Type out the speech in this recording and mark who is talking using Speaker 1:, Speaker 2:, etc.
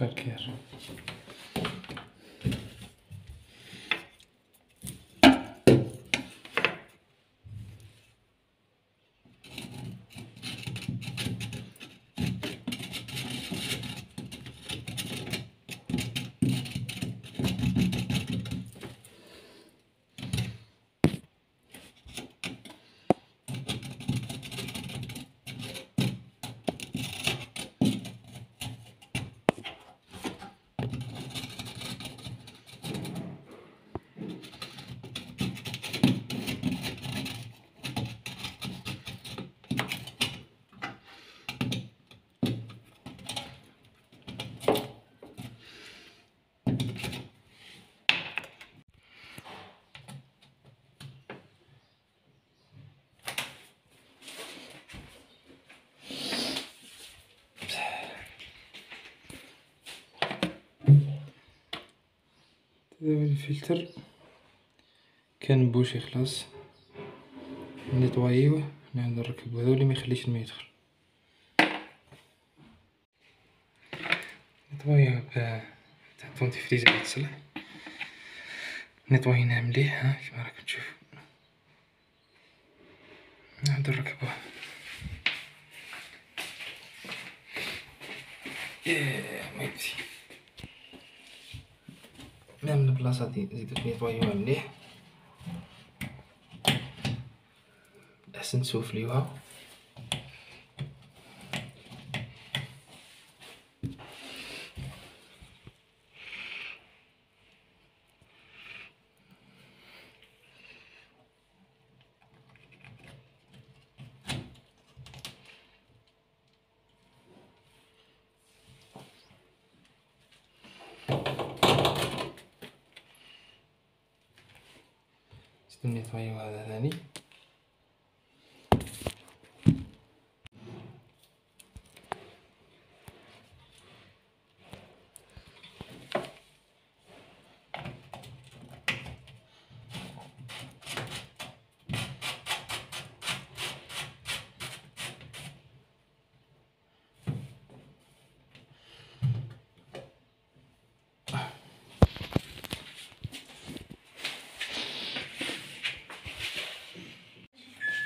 Speaker 1: cualquier. دابا الفلتر كنبوشي خلاص. نيطوايوه نعاود نركبو هذا اللي ميخليش الماء يدخل. نيطوايوه ب تاع الدونتيفريز على تصلح نيطوايناه مليح ها كيما راكم تشوفو. نعاود نركبوه. ياه ميم البلاصة هادي نزيدو نيطوايوها مليح. أحسن تسوفليوها نزيدو نيطوايو هذا ثاني